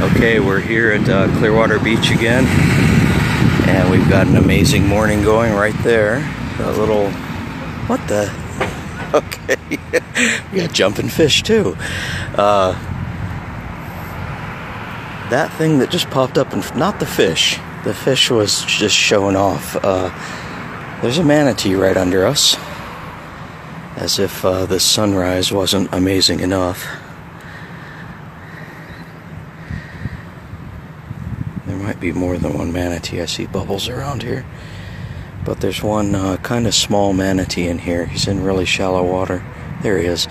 Okay, we're here at uh, Clearwater Beach again, and we've got an amazing morning going right there. A little, what the? Okay, we got jumping fish too. Uh, that thing that just popped up, and not the fish. The fish was just showing off. Uh, there's a manatee right under us, as if uh, the sunrise wasn't amazing enough. There might be more than one manatee. I see bubbles around here. But there's one uh, kind of small manatee in here. He's in really shallow water. There he is.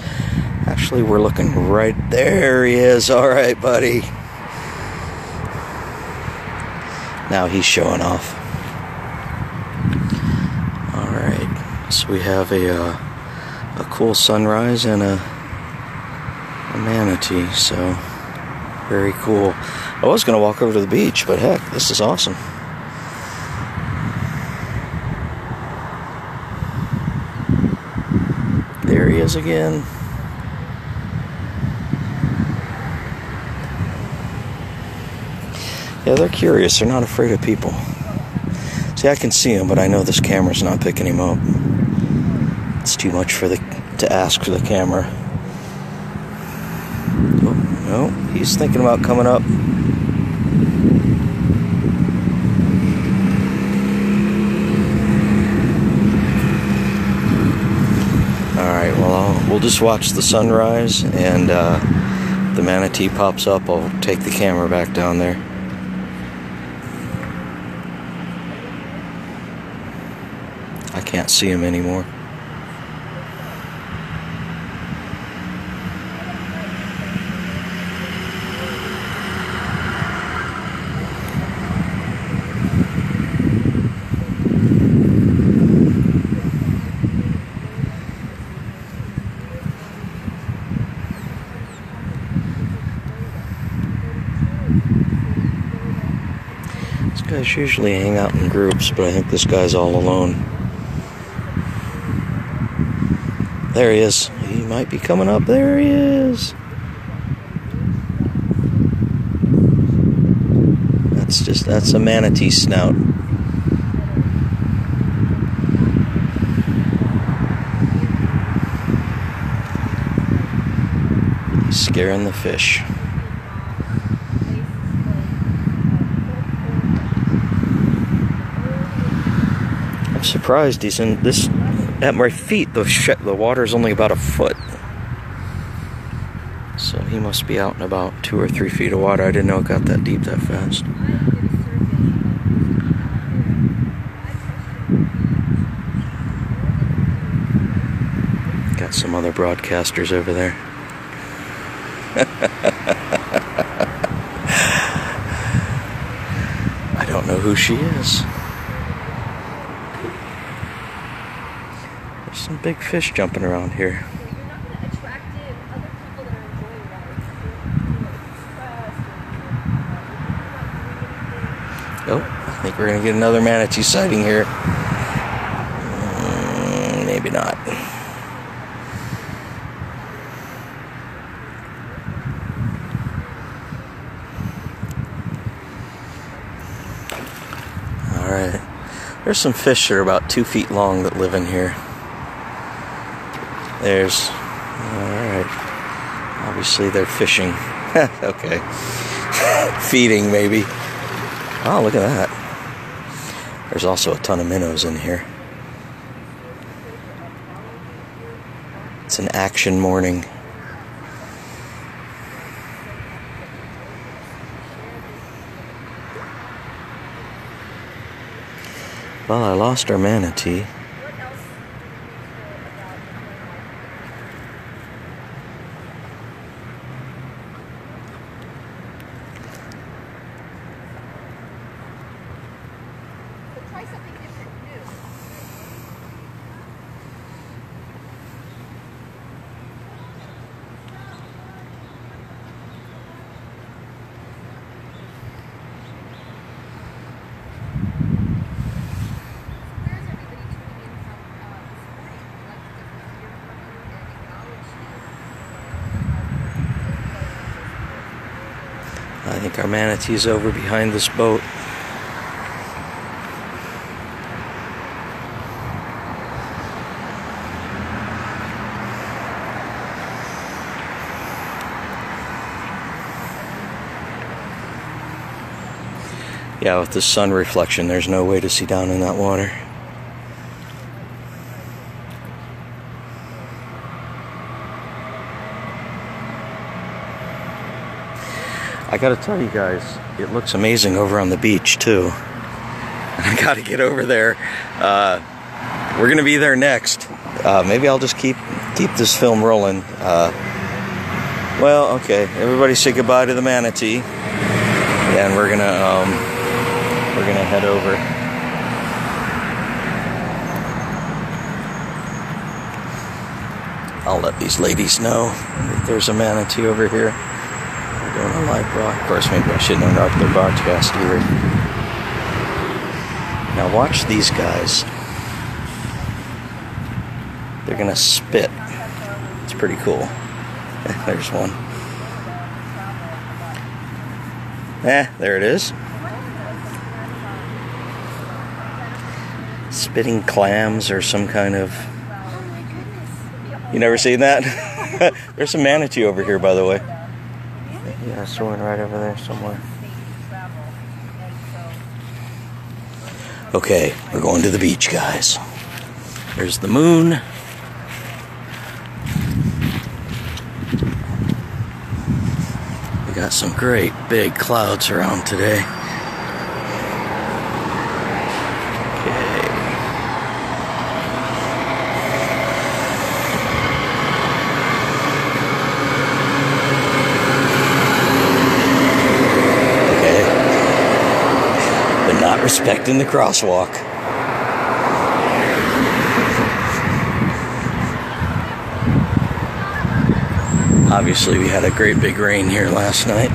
Actually, we're looking right there. He is. All right, buddy. Now he's showing off. All right. So we have a uh, a cool sunrise and a a manatee. So very cool. I was gonna walk over to the beach, but heck, this is awesome. There he is again. Yeah, they're curious. They're not afraid of people. See, I can see him, but I know this camera's not picking him up. It's too much for the to ask for the camera. Oh, no, he's thinking about coming up. All right, well, just watch the sunrise, and uh, the manatee pops up. I'll take the camera back down there. I can't see him anymore. Guys usually hang out in groups, but I think this guy's all alone. There he is. He might be coming up. There he is. That's just, that's a manatee snout. Scaring the fish. I'm surprised he's in this at my feet. The sh- the water is only about a foot, so he must be out in about two or three feet of water. I didn't know it got that deep that fast. Got some other broadcasters over there. I don't know who she is. There's some big fish jumping around here. Oh, I think we're gonna get another manatee sighting here. Mm, maybe not. All right. There's some fish that are about two feet long that live in here. There's. Alright. Obviously, they're fishing. okay. Feeding, maybe. Oh, look at that. There's also a ton of minnows in here. It's an action morning. Well, I lost our manatee. Our manatee's over behind this boat. Yeah, with the sun reflection, there's no way to see down in that water. I gotta tell you guys, it looks amazing over on the beach too. I gotta get over there. Uh, we're gonna be there next. Uh, maybe I'll just keep keep this film rolling. Uh, well, okay. Everybody say goodbye to the manatee, and we're gonna um, we're gonna head over. I'll let these ladies know that there's a manatee over here. Doing a live broad. Of course, maybe I shouldn't interrupt their broadcast here. Now watch these guys. They're gonna spit. It's pretty cool. There's one. Eh, there it is. Spitting clams or some kind of. You never seen that? There's a manatee over here, by the way. Yeah, swimming right over there somewhere. Okay, we're going to the beach, guys. There's the moon. We got some great big clouds around today. Okay. Okay. But not respecting the crosswalk. Obviously, we had a great big rain here last night.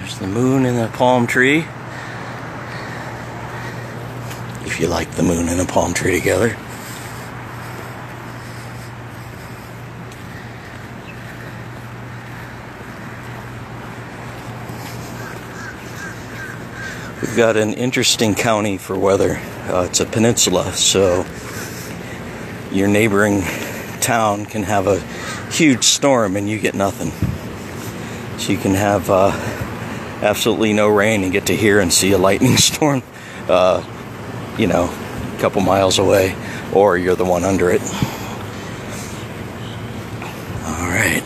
There's the moon and the palm tree. If you like the moon and a palm tree together. We've got an interesting county for weather. Uh, it's a peninsula, so your neighboring town can have a huge storm and you get nothing. So you can have uh, absolutely no rain and get to hear and see a lightning storm, uh, you know, a couple miles away, or you're the one under it. All right.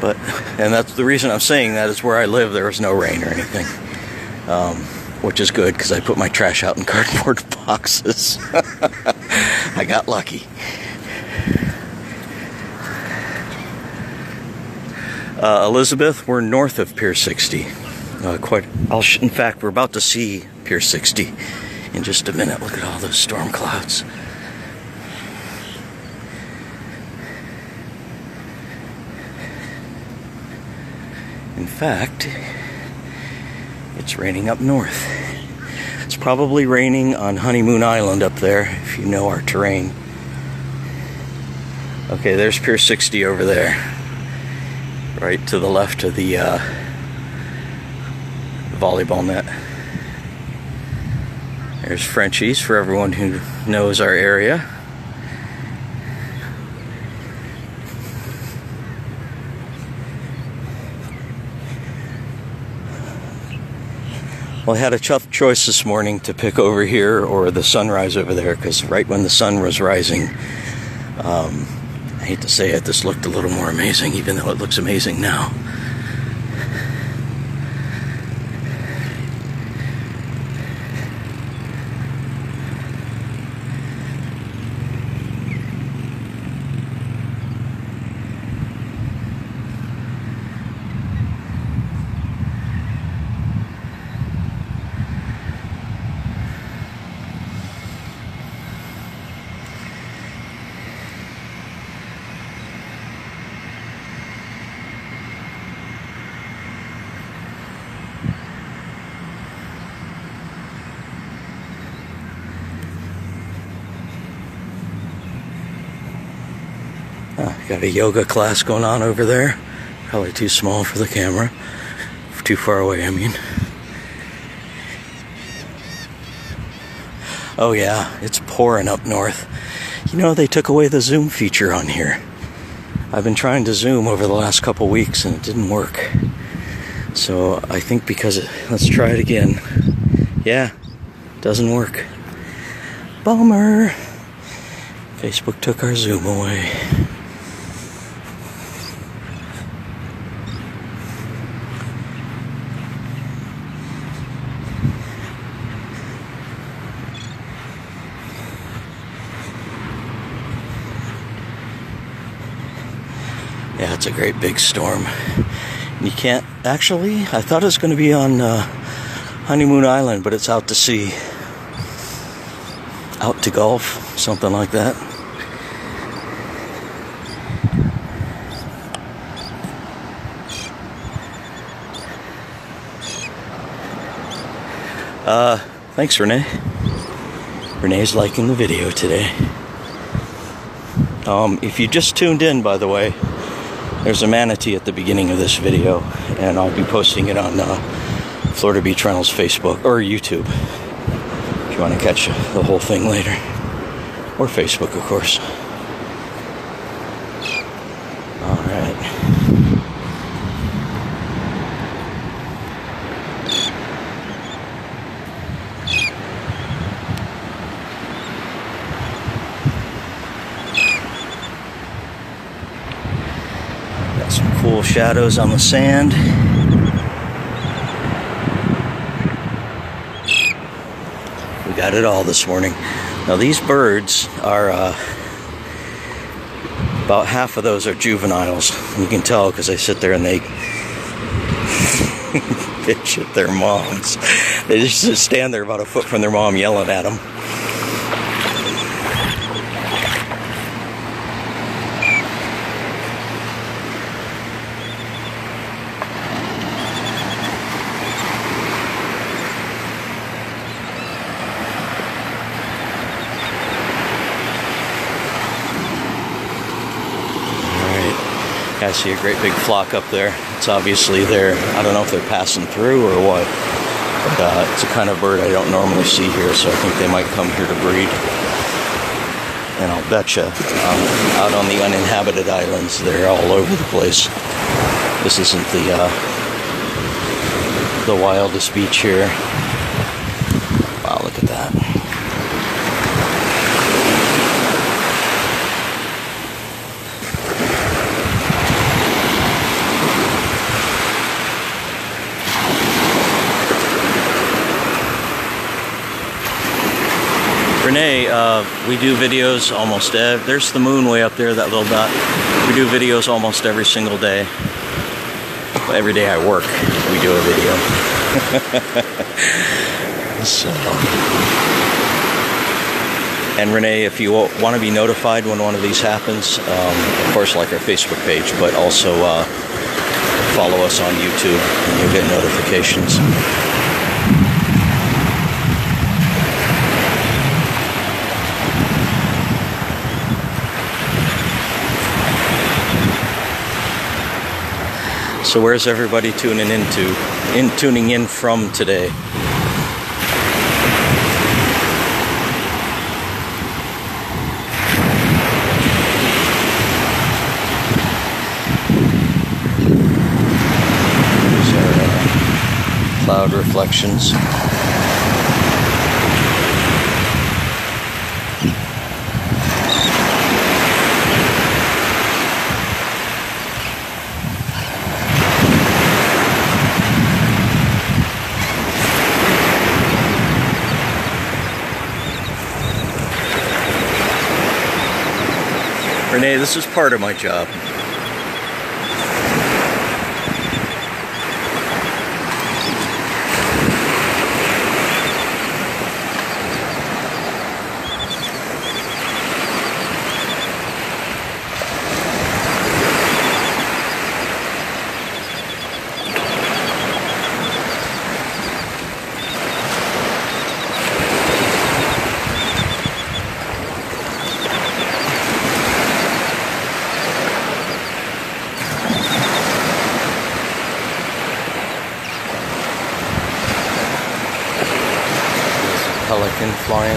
But, and that's the reason I'm saying that is where I live, there was no rain or anything. Um, which is good because I put my trash out in cardboard boxes. I got lucky. Uh, Elizabeth, we're north of Pier 60. Uh, quite, in fact, we're about to see Pier 60 in just a minute. Look at all those storm clouds. In fact, it's raining up north. It's probably raining on Honeymoon Island up there, if you know our terrain. Okay, there's Pier 60 over there right to the left of the uh, volleyball net. There's Frenchy's for everyone who knows our area. Well, I had a tough choice this morning to pick over here or the sunrise over there because right when the sun was rising, um, I hate to say it, this looked a little more amazing, even though it looks amazing now. Uh, got a yoga class going on over there. Probably too small for the camera. Too far away, I mean. Oh, yeah, it's pouring up north. You know, they took away the zoom feature on here. I've been trying to zoom over the last couple weeks and it didn't work. So I think because it, let's try it again. Yeah, doesn't work. Bummer. Facebook took our zoom away. It's a great big storm. You can't actually. I thought it was going to be on uh, Honeymoon Island, but it's out to sea, out to Gulf, something like that. Uh, thanks, Renee. Renee's liking the video today. Um, if you just tuned in, by the way, there's a manatee at the beginning of this video, and I'll be posting it on uh, Florida Beach Rentals Facebook or YouTube if you want to catch the whole thing later, or Facebook, of course. All right. Got some cool shadows on the sand. We got it all this morning. Now, these birds are uh, about half of those are juveniles. You can tell because they sit there and they bitch at their moms. They just stand there about a foot from their mom yelling at them. Alright. I see a great big flock up there. It's obviously there. I don't know if they're passing through or what. But uh, it's a kind of bird I don't normally see here, so I think they might come here to breed. And I'll betcha um, out on the uninhabited islands, they're all over the place. This isn't the uh, the wildest beach here. Wow, look at that. Renee, uh, we do videos almost. Ev- There's the moon way up there, that little dot. We do videos almost every single day. Every day I work, we do a video. so, and Renee, if you want to be notified when one of these happens, um, of course, like our Facebook page, but also uh, follow us on YouTube, and you'll get notifications. So where's everybody tuning into? In tuning in from today? Uh, cloud reflections. Renee, this is part of my job.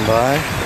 By.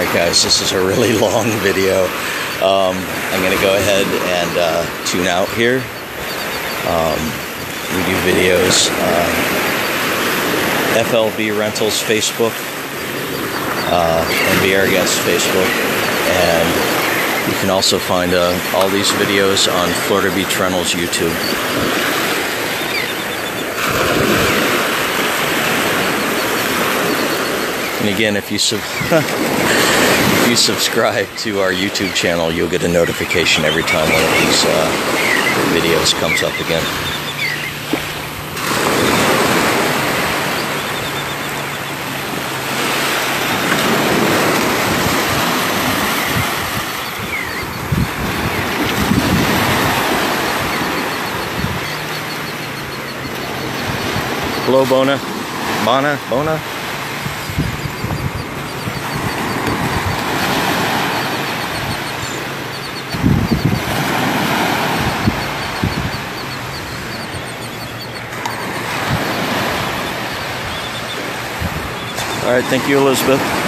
Alright guys, this is a really long video. Um, I'm going to go ahead and uh, tune out here. Um, we do videos. Uh, FLB Rentals Facebook, uh, NV Guest Facebook, and you can also find uh, all these videos on Florida Beach Rentals YouTube. And again, if you sub- you subscribe to our YouTube channel, you'll get a notification every time one of these uh, videos comes up again. Hello, Bona. Bona? Bona? All right, thank you, Elizabeth.